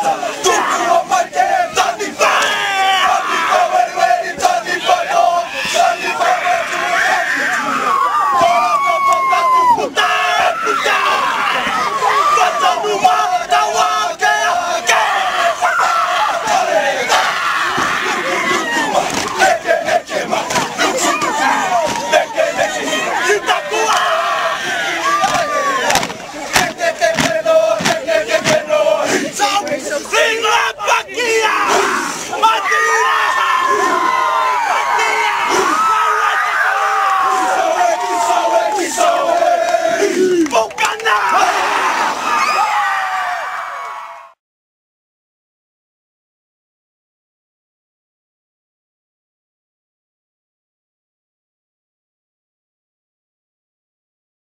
Tá.